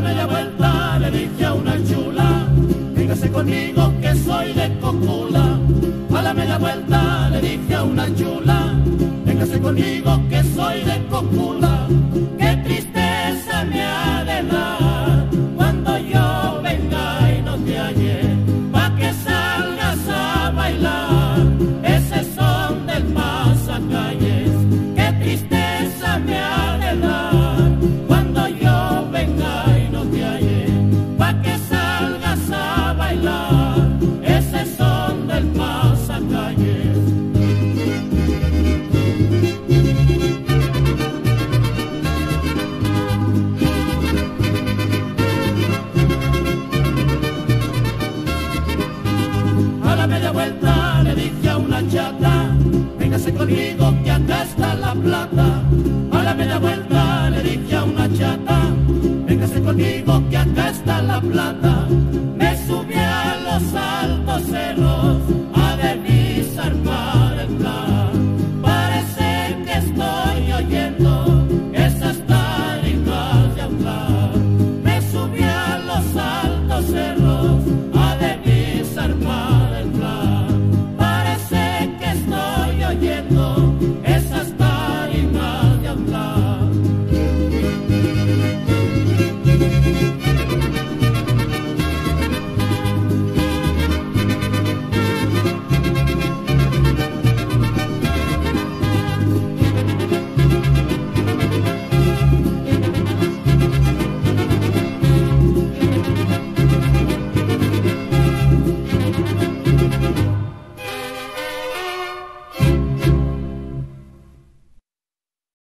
la media vuelta le dije a una chula, dígase conmigo que soy de Cocula. A la media vuelta le dije a una chula, véngase conmigo A la media vuelta le dije a una chata, véngase conmigo que acá está la plata. A la media vuelta le dije a una chata, véngase conmigo que acá está la plata. Me subí a los altos cerros a desarmar el plan. Parece que estoy oyendo esas tarifas de hablar. Me subí a los altos cerros.